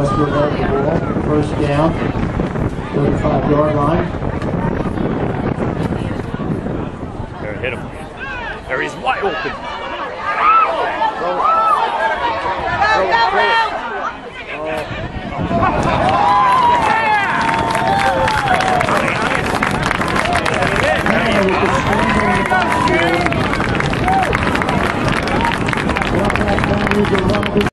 Westwood held the ball. First down, 35 yard line. There, hit him. There he's wide open. Thank you.